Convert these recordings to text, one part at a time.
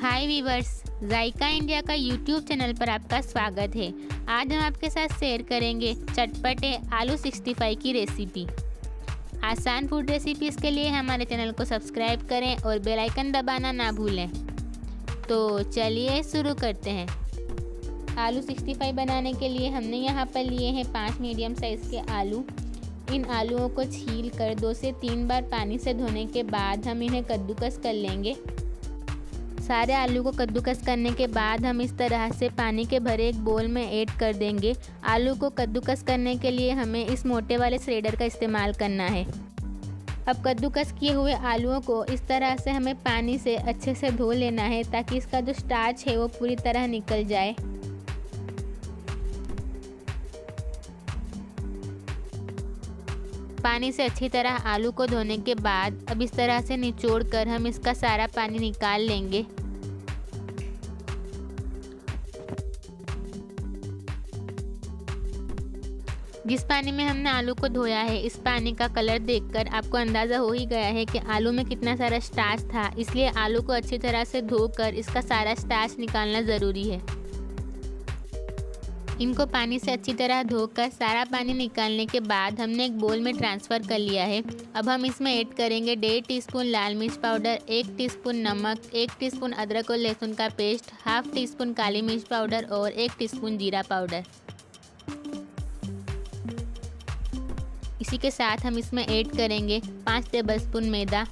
हाय viewers Zaika India का YouTube channel पर आपका स्वागत है। आज हम आपके साथ शेयर करेंगे चटपटे आलू 65 की रेसिपी आसान फ़ूड रेसिपीज़ के लिए हमारे चैनल को सब्सक्राइब करें और बेल आइकन दबाना ना भूलें। तो चलिए शुरू करते हैं। आलू 65 बनाने के लिए हमने यहाँ पर लिए हैं पाँच मीडियम साइज़ के आलू। इन आलूओं को छील कर दो से तीन बार पानी से धोने के बाद हम इन्हें कद्दूकस कर लेंगे। सारे आलू को कद्दूकस करने के बाद हम इस तरह से पानी के भरे एक बोल में ऐड कर देंगे। आलू को कद्दूकस करने के लिए हमें इस मोटे वाले श्रेडर का इस्तेमाल करना है। अब कद्दूकस किए हुए आलूओं को इस तरह से हमें पानी से अच्छे से धो लेना है ताकि इसका जो स्टार्च है वो पूरी तरह निकल जाए। पानी से अच्छी तरह आलू को धोने के बाद अब इस तरह से निचोड़ कर हम इसका सारा पानी निकाल लेंगे। जिस पानी में हमने आलू को धोया है, इस पानी का कलर देखकर आपको अंदाज़ा हो ही गया है कि आलू में कितना सारा स्टार्च था, इसलिए आलू को अच्छी तरह से धोकर इसका सारा स्टार्च निकालना ज़रूरी है। इनको पानी से अच्छी तरह धोकर सारा पानी निकालने के बाद हमने एक बोल में ट्रांसफ़र कर लिया है। अब हम इसमें ऐड करेंगे डेढ़ टीस्पून लाल मिर्च पाउडर एक टीस्पून नमक, एक टीस्पून अदरक और लहसुन का पेस्ट हाफ़ टी स्पून काली मिर्च पाउडर और एक टीस्पून जीरा पाउडर इसी के साथ हम इसमें ऐड करेंगे पाँच टेबल स्पून मैदा।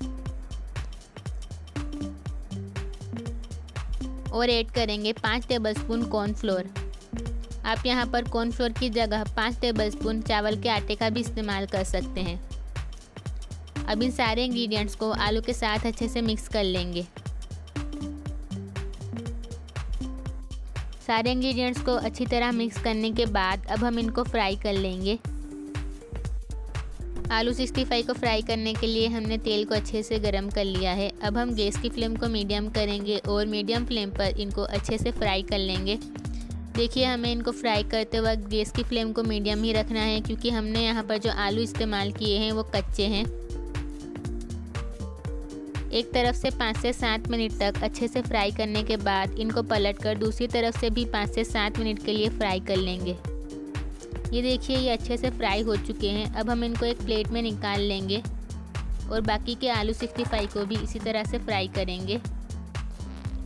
और ऐड करेंगे पाँच टेबल स्पून कॉर्नफ्लोर आप यहाँ पर कॉर्नफ्लोर की जगह पाँच टेबल स्पून चावल के आटे का भी इस्तेमाल कर सकते हैं। अब इन सारे इंग्रेडिएंट्स को आलू के साथ अच्छे से मिक्स कर लेंगे। सारे इंग्रेडिएंट्स को अच्छी तरह मिक्स करने के बाद अब हम इनको फ्राई कर लेंगे। आलू 65 को फ्राई करने के लिए हमने तेल को अच्छे से गर्म कर लिया है। अब हम गैस की फ्लेम को मीडियम करेंगे और मीडियम फ्लेम पर इनको अच्छे से फ्राई कर लेंगे। देखिए, हमें इनको फ्राई करते वक्त गैस की फ्लेम को मीडियम ही रखना है, क्योंकि हमने यहाँ पर जो आलू इस्तेमाल किए हैं, वो कच्चे हैं। एक तरफ़ से पाँच से सात मिनट तक अच्छे से फ्राई करने के बाद इनको पलट कर दूसरी तरफ़ से भी पाँच से सात मिनट के लिए फ्राई कर लेंगे। ये देखिए, ये अच्छे से फ्राई हो चुके हैं। अब हम इनको एक प्लेट में निकाल लेंगे और बाकी के आलू 65 को भी इसी तरह से फ्राई करेंगे।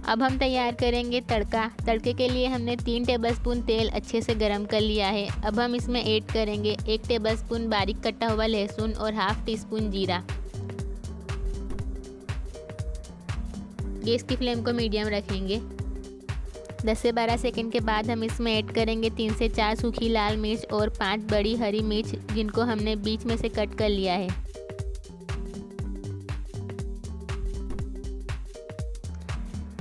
अब हम तैयार करेंगे तड़का। तड़के के लिए हमने तीन टेबलस्पून तेल अच्छे से गरम कर लिया है। अब हम इसमें ऐड करेंगे एक टेबलस्पून बारीक कटा हुआ लहसुन और हाफ़ टी स्पून जीरा। गैस की फ्लेम को मीडियम रखेंगे। 10 से 12 सेकंड के बाद हम इसमें ऐड करेंगे तीन से चार सूखी लाल मिर्च और पाँच बड़ी हरी मिर्च, जिनको हमने बीच में से कट कर लिया है।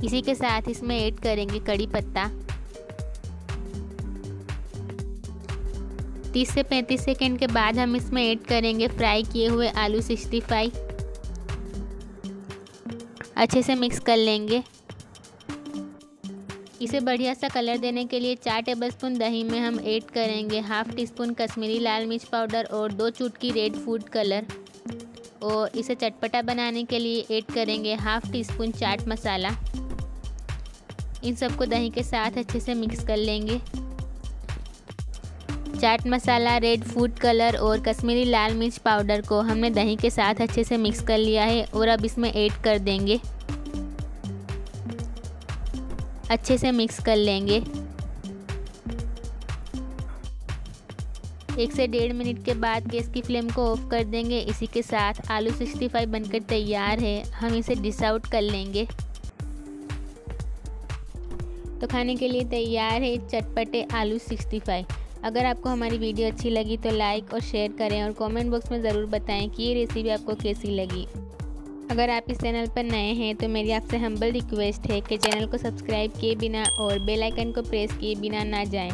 इसी के साथ इसमें ऐड करेंगे कड़ी पत्ता। 30 से 35 सेकंड के बाद हम इसमें ऐड करेंगे फ्राई किए हुए आलू 65 अच्छे से मिक्स कर लेंगे। इसे बढ़िया सा कलर देने के लिए चार टेबलस्पून दही में हम ऐड करेंगे हाफ़ टी स्पून कश्मीरी लाल मिर्च पाउडर और दो चुटकी रेड फ़ूड कलर। और इसे चटपटा बनाने के लिए ऐड करेंगे half teaspoon chaat masala. इन सबको दही के साथ अच्छे से मिक्स कर लेंगे। Chaat masala red food colour और कश्मीरी लाल मिर्च पाउडर को हमने दही के साथ अच्छे से मिक्स कर लिया है और अब इसमें ऐड कर देंगे। अच्छे से मिक्स कर लेंगे। एक से डेढ़ मिनट के बाद गैस की फ्लेम को ऑफ़ कर देंगे। इसी के साथ आलू 65 बनकर तैयार है। हम इसे डिश आउट कर लेंगे। तो खाने के लिए तैयार है चटपटे आलू 65 अगर आपको हमारी वीडियो अच्छी लगी तो लाइक और शेयर करें और कमेंट बॉक्स में ज़रूर बताएँ कि ये रेसिपी आपको कैसी लगी। अगर आप इस चैनल पर नए हैं तो मेरी आपसे हम्बल रिक्वेस्ट है कि चैनल को सब्सक्राइब किए बिना और बेलाइकन को प्रेस किए बिना ना जाएँ।